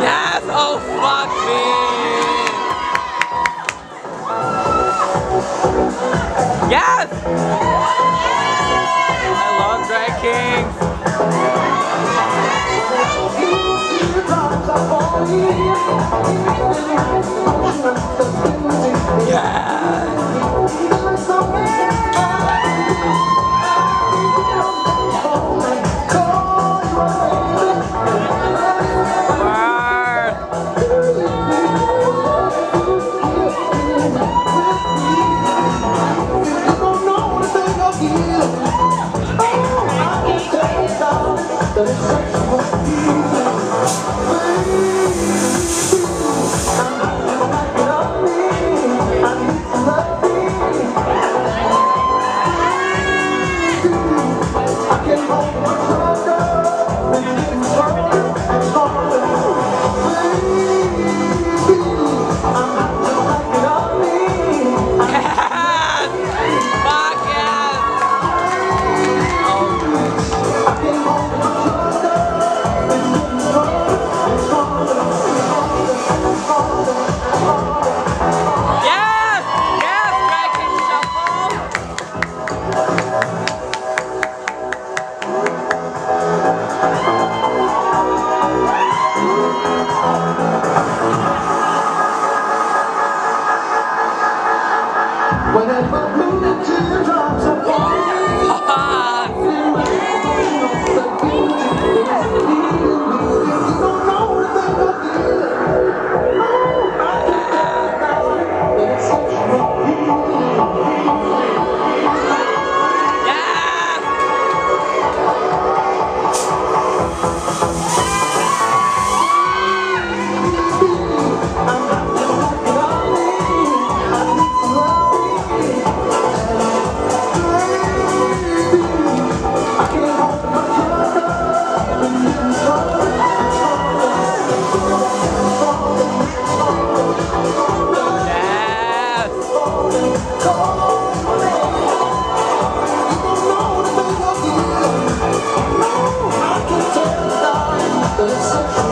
Yes! Oh, fuck me! Yes! I love Drag Kings. Yeah! Eu Thank you. Whenever I mean to But it's so